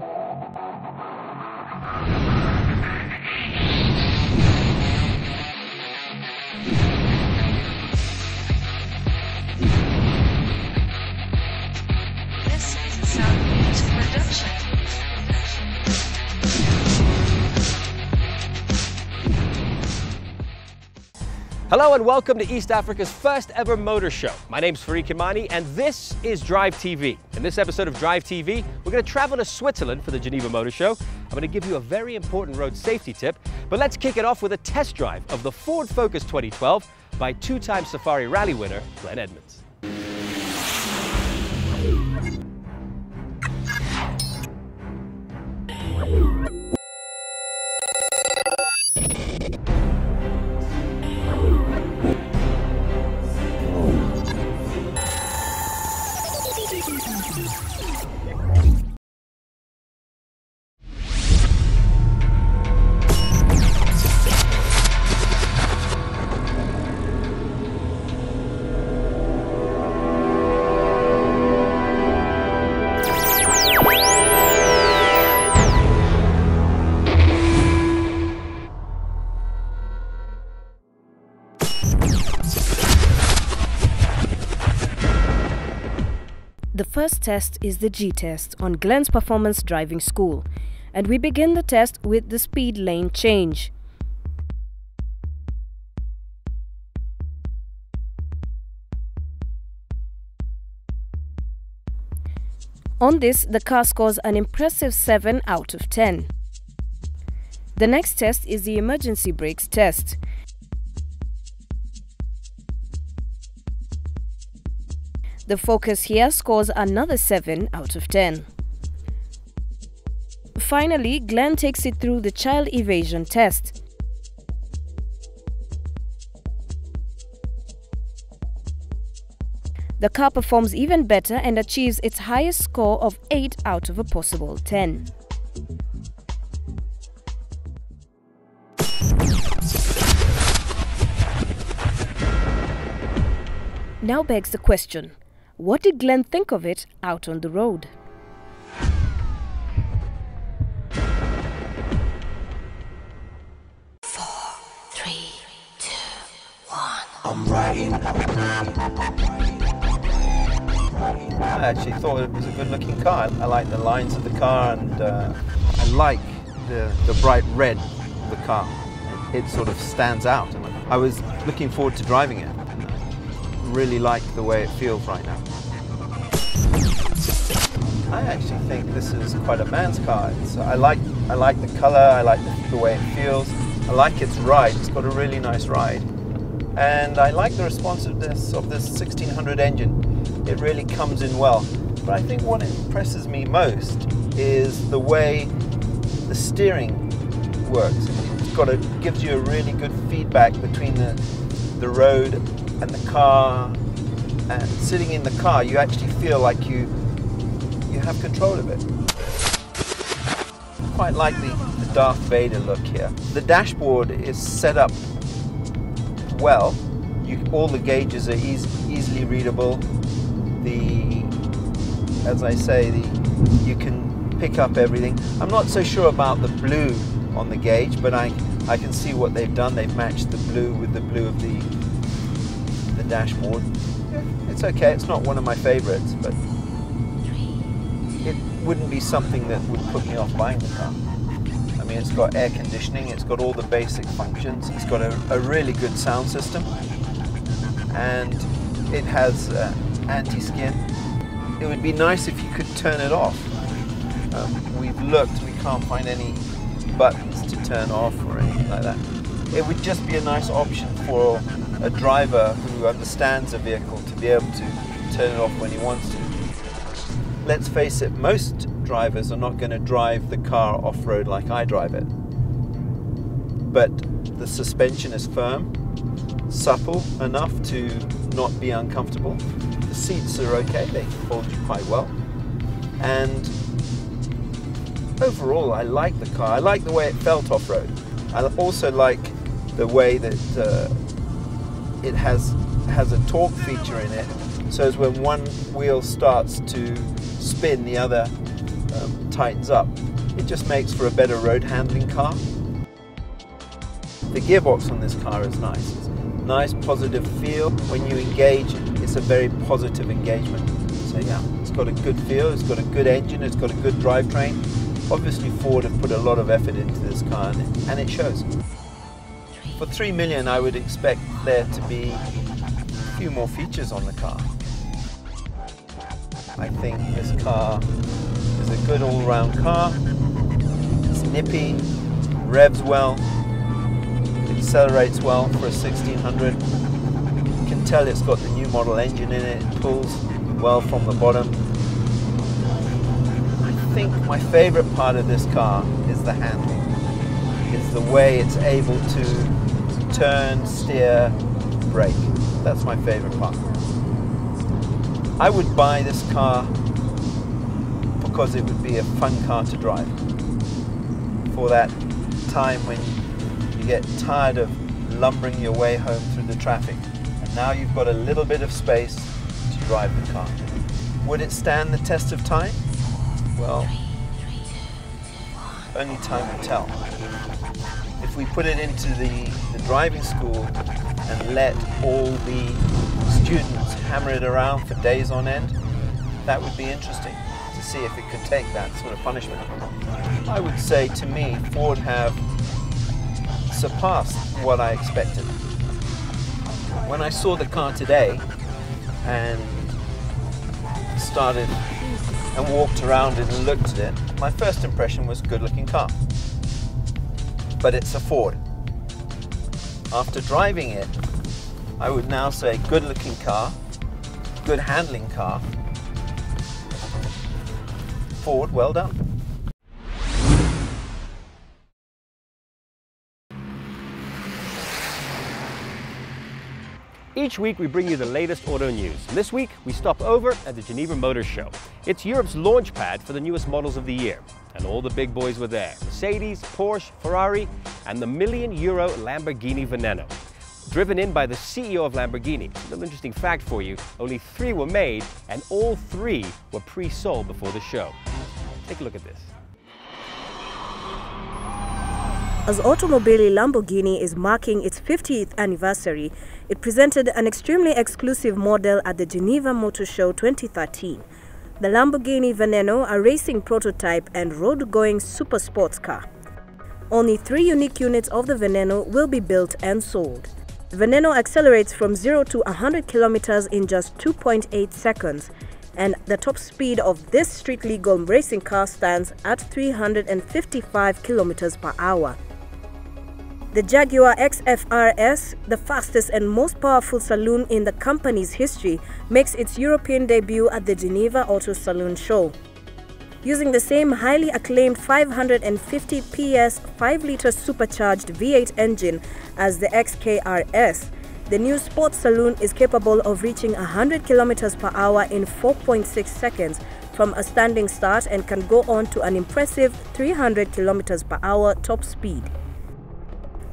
Thank you. Hello and welcome to East Africa's first ever motor show. My name's Farid Kimani and this is Drive TV. In this episode of Drive TV, we're going to travel to Switzerland for the Geneva Motor Show. I'm going to give you a very important road safety tip, but let's kick it off with a test drive of the Ford Focus 2012 by two-time Safari Rally winner Glenn Edmonds. First test is the G test on Glenn's Performance Driving School, and we begin the test with the speed lane change. On this, the car scores an impressive 7 out of 10. The next test is the emergency brakes test. The Focus here scores another 7 out of 10. Finally, Glenn takes it through the child evasion test. The car performs even better and achieves its highest score of 8 out of a possible 10. Now begs the question what did Glenn think of it out on the road? Three, two, one. I actually thought it was a good looking car. I like the lines of the car and uh, I like the, the bright red of the car. It, it sort of stands out. I was looking forward to driving it. Really like the way it feels right now. I actually think this is quite a man's car. It's, I like I like the color. I like the, the way it feels. I like its ride. It's got a really nice ride, and I like the responsiveness of this 1600 engine. It really comes in well. But I think what impresses me most is the way the steering works. It's got a gives you a really good feedback between the the road and the car. And sitting in the car, you actually feel like you you have control of it. Quite like the, the Darth Vader look here. The dashboard is set up well. You, all the gauges are eas easily readable. The, as I say, the you can pick up everything. I'm not so sure about the blue on the gauge, but I I can see what they've done. They've matched the blue with the blue of the dashboard. It's okay. It's not one of my favorites, but it wouldn't be something that would put me off buying the car. I mean, it's got air conditioning, it's got all the basic functions, it's got a, a really good sound system, and it has uh, anti-skid. It would be nice if you could turn it off. Um, we've looked, we can't find any buttons to turn off or anything like that. It would just be a nice option for a driver who understands a vehicle to be able to turn it off when he wants to let's face it, most drivers are not going to drive the car off road like I drive it. But the suspension is firm, supple enough to not be uncomfortable. The seats are okay, they hold you quite well. And overall, I like the car. I like the way it felt off road. I also like the way that uh, it has has a torque feature in it. So as when one wheel starts to spin, the other um, tightens up, it just makes for a better road handling car. The gearbox on this car is nice. It's nice positive feel. When you engage, it's a very positive engagement. So yeah, it's got a good feel, it's got a good engine, it's got a good drivetrain. Obviously Ford have put a lot of effort into this car and it, and it shows. For 3 million I would expect there to be a few more features on the car. I think this car is a good all-round car. It's nippy, revs well, accelerates well for a 1600. You can tell it's got the new model engine in it. It pulls well from the bottom. I think my favorite part of this car is the handling. Is the way it's able to turn, steer, brake. That's my favorite part. I would buy this car because it would be a fun car to drive. For that time when you get tired of lumbering your way home through the traffic. And now you've got a little bit of space to drive the car. Would it stand the test of time? Well, only time will tell. If we put it into the, the driving school and let all the students hammer it around for days on end, that would be interesting to see if it could take that sort of punishment. I would say to me, Ford have surpassed what I expected. When I saw the car today and started and walked around it and looked at it, my first impression was good looking car. But it's a Ford. After driving it, I would now say good looking car, good handling car. Ford, well done. Each week we bring you the latest auto news. This week we stop over at the Geneva Motor Show. It's Europe's launch pad for the newest models of the year. And all the big boys were there. Mercedes, Porsche, Ferrari, and the million euro Lamborghini Veneno. Driven in by the CEO of Lamborghini. A little interesting fact for you, only three were made and all three were pre-sold before the show. Take a look at this. As Automobili Lamborghini is marking its 50th anniversary, it presented an extremely exclusive model at the Geneva Motor Show 2013. The Lamborghini Veneno, a racing prototype and road-going super sports car. Only three unique units of the Veneno will be built and sold. Veneno accelerates from 0 to 100 kilometers in just 2.8 seconds, and the top speed of this street-legal racing car stands at 355 kilometers per hour. The Jaguar XFRS, the fastest and most powerful saloon in the company's history, makes its European debut at the Geneva Auto Saloon show. Using the same highly acclaimed 550 PS 5-liter supercharged V8 engine as the XKRS, the new sports saloon is capable of reaching 100 km per hour in 4.6 seconds from a standing start and can go on to an impressive 300 km per hour top speed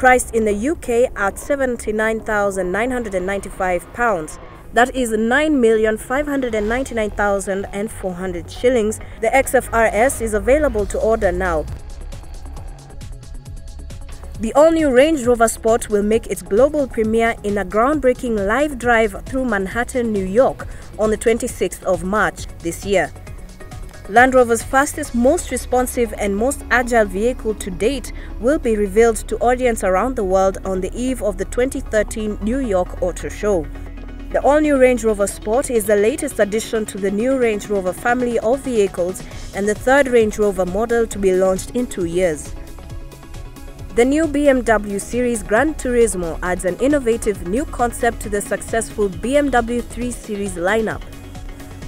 priced in the UK at £79,995. That is 9,599,400 shillings. The XFRS is available to order now. The all-new Range Rover Sport will make its global premiere in a groundbreaking live drive through Manhattan, New York on the 26th of March this year. Land Rover's fastest, most responsive and most agile vehicle to date will be revealed to audience around the world on the eve of the 2013 New York Auto Show. The all-new Range Rover Sport is the latest addition to the new Range Rover family of vehicles and the third Range Rover model to be launched in two years. The new BMW Series Gran Turismo adds an innovative new concept to the successful BMW 3 Series lineup.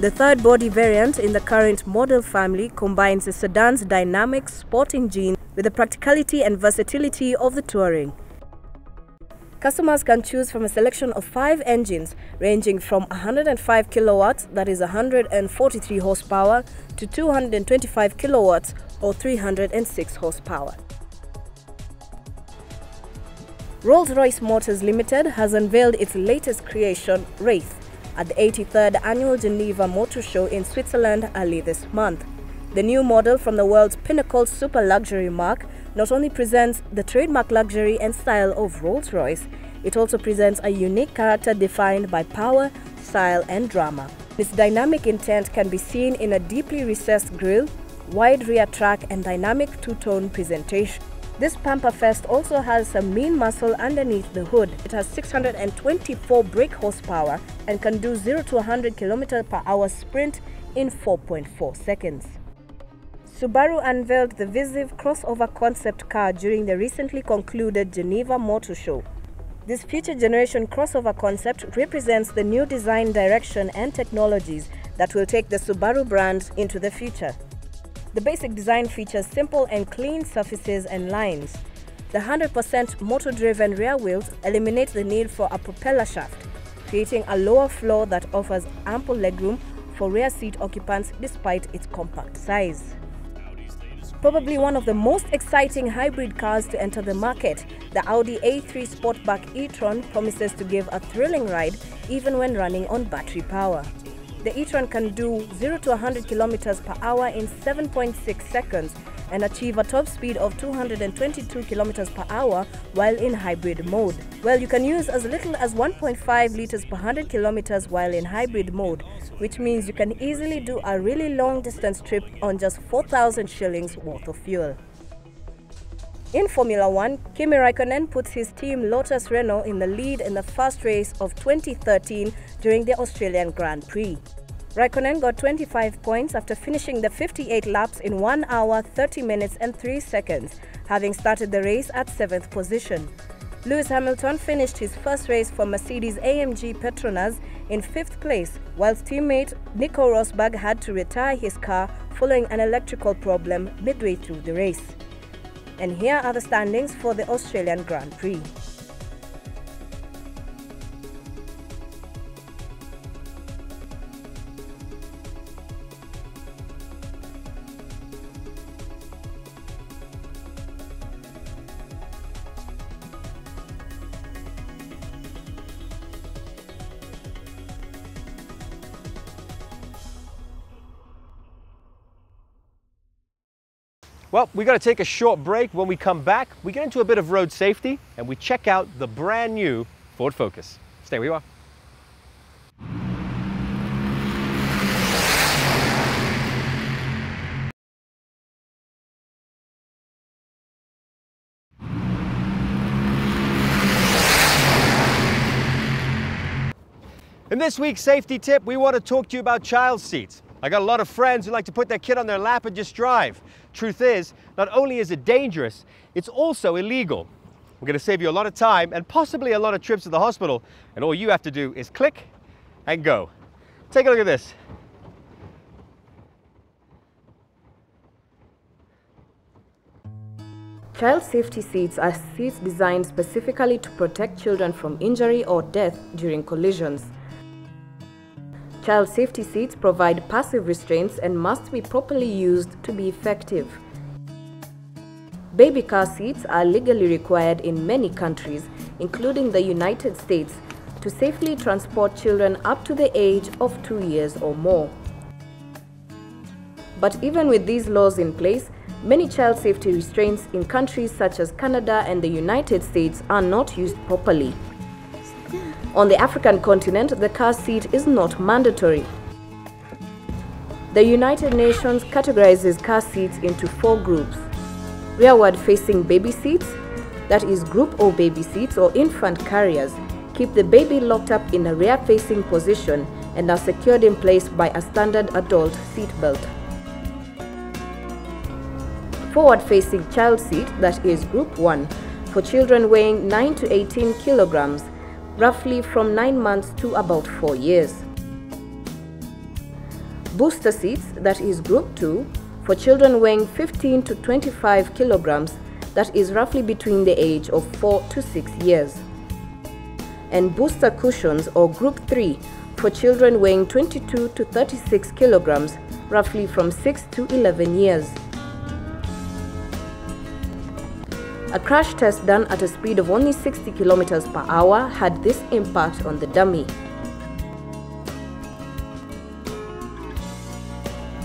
The third body variant in the current model family combines the sedan's dynamic sporting gene with the practicality and versatility of the touring. Customers can choose from a selection of five engines ranging from 105 kilowatts, that is 143 horsepower, to 225 kilowatts or 306 horsepower. Rolls-Royce Motors Limited has unveiled its latest creation, Wraith, at the 83rd Annual Geneva Motor Show in Switzerland early this month. The new model from the world's pinnacle super luxury marque not only presents the trademark luxury and style of Rolls-Royce, it also presents a unique character defined by power, style and drama. Its dynamic intent can be seen in a deeply recessed grille, wide rear track and dynamic two-tone presentation. This Pamperfest also has some mean muscle underneath the hood. It has 624 brake horsepower and can do 0 to 100 km per hour sprint in 4.4 seconds. Subaru unveiled the Visiv crossover concept car during the recently concluded Geneva Motor Show. This future generation crossover concept represents the new design direction and technologies that will take the Subaru brand into the future. The basic design features simple and clean surfaces and lines. The 100% motor-driven rear wheels eliminate the need for a propeller shaft, creating a lower floor that offers ample legroom for rear seat occupants despite its compact size. Probably one of the most exciting hybrid cars to enter the market, the Audi A3 Sportback e-tron promises to give a thrilling ride even when running on battery power. The e-tron can do 0 to 100 km per hour in 7.6 seconds and achieve a top speed of 222 km per hour while in hybrid mode. Well, you can use as little as 1.5 liters per 100 kilometers while in hybrid mode, which means you can easily do a really long distance trip on just 4,000 shillings worth of fuel. In Formula One, Kimi Raikkonen puts his team Lotus Renault in the lead in the first race of 2013 during the Australian Grand Prix. Raikkonen got 25 points after finishing the 58 laps in 1 hour 30 minutes and 3 seconds, having started the race at 7th position. Lewis Hamilton finished his first race for Mercedes AMG Petronas in 5th place, whilst teammate Nico Rosberg had to retire his car following an electrical problem midway through the race. And here are the standings for the Australian Grand Prix. Well, we got to take a short break. When we come back, we get into a bit of road safety and we check out the brand new Ford Focus. Stay where you are. In this week's safety tip, we want to talk to you about child seats. I got a lot of friends who like to put their kid on their lap and just drive. Truth is, not only is it dangerous, it's also illegal. We're going to save you a lot of time and possibly a lot of trips to the hospital, and all you have to do is click and go. Take a look at this. Child safety seats are seats designed specifically to protect children from injury or death during collisions. Child safety seats provide passive restraints and must be properly used to be effective. Baby car seats are legally required in many countries, including the United States, to safely transport children up to the age of two years or more. But even with these laws in place, many child safety restraints in countries such as Canada and the United States are not used properly. On the African continent, the car seat is not mandatory. The United Nations categorizes car seats into four groups. Rearward facing baby seats, that is group O baby seats or infant carriers, keep the baby locked up in a rear facing position and are secured in place by a standard adult seat belt. Forward facing child seat, that is group 1, for children weighing 9 to 18 kilograms, roughly from 9 months to about 4 years. Booster seats, that is group 2, for children weighing 15 to 25 kilograms, that is roughly between the age of 4 to 6 years. And booster cushions or group 3 for children weighing 22 to 36 kilograms, roughly from 6 to 11 years. A crash test done at a speed of only 60 kilometers per hour had this impact on the dummy.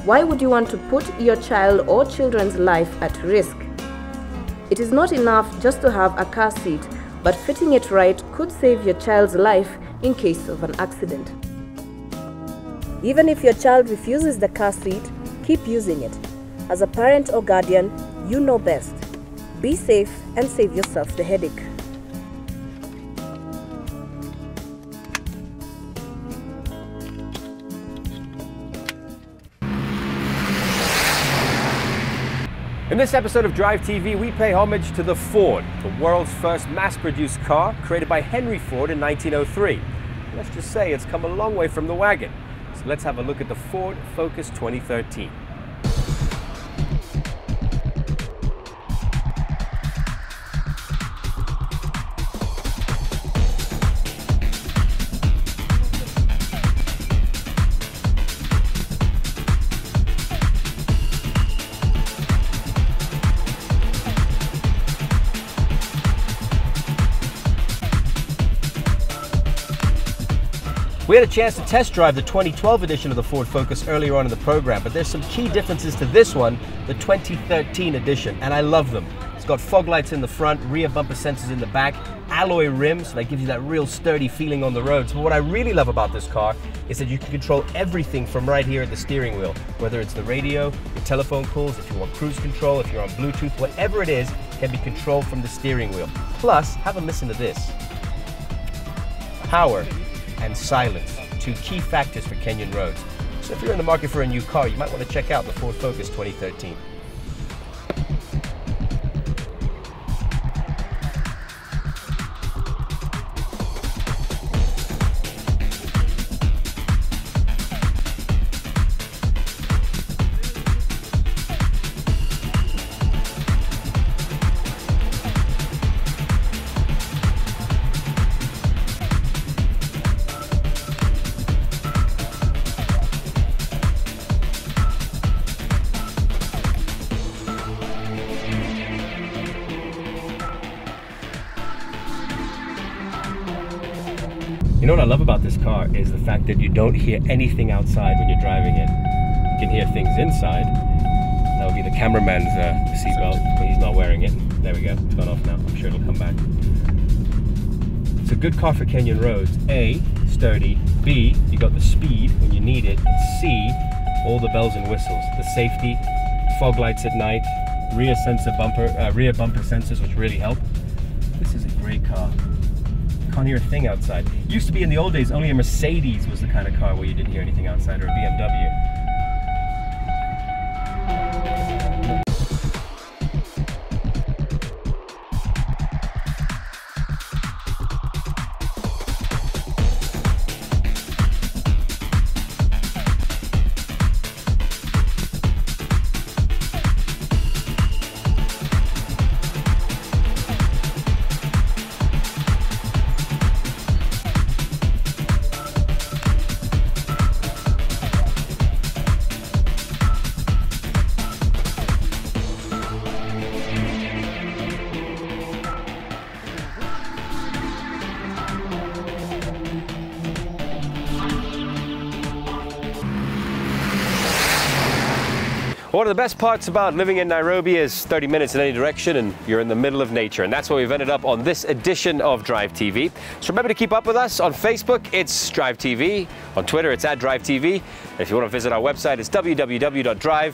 Why would you want to put your child or children's life at risk? It is not enough just to have a car seat, but fitting it right could save your child's life in case of an accident. Even if your child refuses the car seat, keep using it. As a parent or guardian, you know best. Be safe and save yourself the headache. In this episode of Drive TV, we pay homage to the Ford, the world's first mass-produced car created by Henry Ford in 1903. Let's just say it's come a long way from the wagon. So let's have a look at the Ford Focus 2013. We had a chance to test drive the 2012 edition of the Ford Focus earlier on in the program, but there's some key differences to this one, the 2013 edition, and I love them. It's got fog lights in the front, rear bumper sensors in the back, alloy rims, that gives you that real sturdy feeling on the roads. But what I really love about this car is that you can control everything from right here at the steering wheel, whether it's the radio, your telephone calls, if you want cruise control, if you're on Bluetooth, whatever it is, can be controlled from the steering wheel. Plus, have a listen to this. Power and silence, two key factors for Kenyan roads. So if you're in the market for a new car, you might want to check out the Ford Focus 2013. You know what I love about this car is the fact that you don't hear anything outside when you're driving it. You can hear things inside. That would be the cameraman's uh, seatbelt, but he's not wearing it. There we go, it's gone off now. I'm sure it'll come back. It's a good car for Kenyan roads. A, sturdy. B, you got the speed when you need it. C, all the bells and whistles. The safety, fog lights at night, rear sensor bumper, uh, rear bumper sensors, which really help. This is a great car can't hear a thing outside. Used to be in the old days, only a Mercedes was the kind of car where you didn't hear anything outside, or a BMW. One of the best parts about living in Nairobi is 30 minutes in any direction and you're in the middle of nature. And that's why we've ended up on this edition of Drive TV. So remember to keep up with us on Facebook, it's Drive TV. On Twitter, it's at Drive TV. If you want to visit our website, it's www.drive.tv.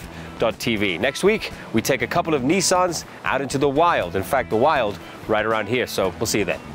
Next week, we take a couple of Nissans out into the wild. In fact, the wild right around here. So we'll see you then.